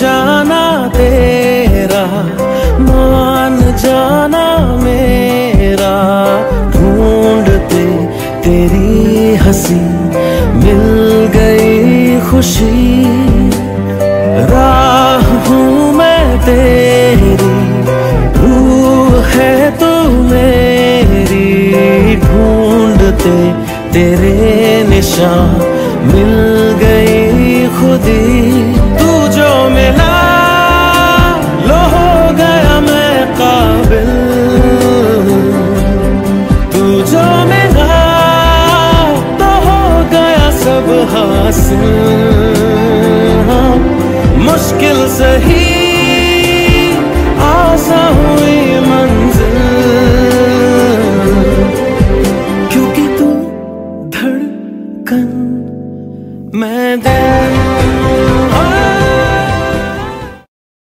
जाना तेरा, मान जाना मेरा। ढूंढते तेरी हँसी, मिल गई खुशी। राह हूँ मैं तेरी है तू मेरी। ढूंढते तेरे निशान मिल गई खुदी। तू जो मिला लो हो गया मैं काबिल। तू जो मिला तो हो गया सब हासिल। हाँ, मुश्किल सही आसा हुई मंजिल। क्योंकि तू धड़कन मैं दिल